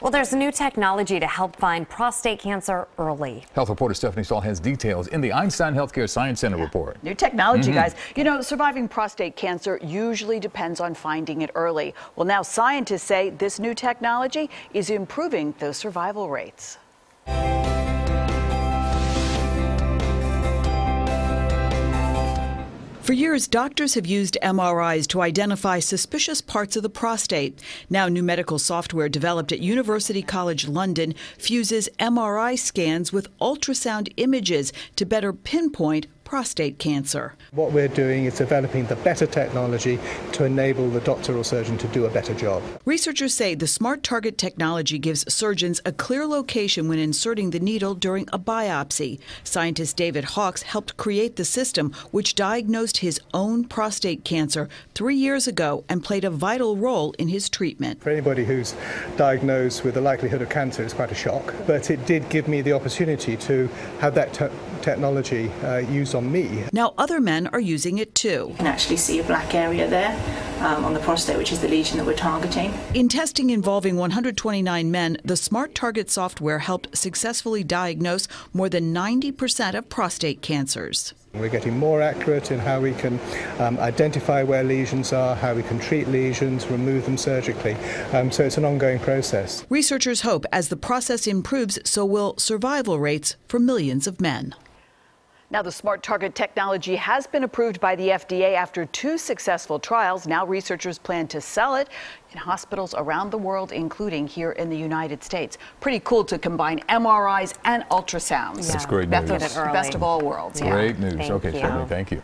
Well, there's new technology to help find prostate cancer early. Health reporter Stephanie Stahl has details in the Einstein Healthcare Science Center report. New technology, mm -hmm. guys. You know, surviving prostate cancer usually depends on finding it early. Well, now scientists say this new technology is improving those survival rates. For years, doctors have used MRIs to identify suspicious parts of the prostate. Now, new medical software developed at University College London fuses MRI scans with ultrasound images to better pinpoint prostate cancer. What we're doing is developing the better technology to enable the doctor or surgeon to do a better job. Researchers say the smart target technology gives surgeons a clear location when inserting the needle during a biopsy. Scientist David Hawkes helped create the system, which diagnosed his own prostate cancer three years ago and played a vital role in his treatment. For anybody who's diagnosed with the likelihood of cancer, it's quite a shock, but it did give me the opportunity to have that te technology uh, used on me. Now other men are using it too. You can actually see a black area there um, on the prostate, which is the lesion that we're targeting. In testing involving 129 men, the Smart Target software helped successfully diagnose more than 90% of prostate cancers. We're getting more accurate in how we can um, identify where lesions are, how we can treat lesions, remove them surgically. Um, so it's an ongoing process. Researchers hope as the process improves, so will survival rates for millions of men. Now, the Smart Target technology has been approved by the FDA after two successful trials. Now, researchers plan to sell it in hospitals around the world, including here in the United States. Pretty cool to combine MRIs and ultrasounds. Yeah. That's great news. Best of, best of all worlds. Great yeah. news. Thank okay, you. Stephanie, thank you.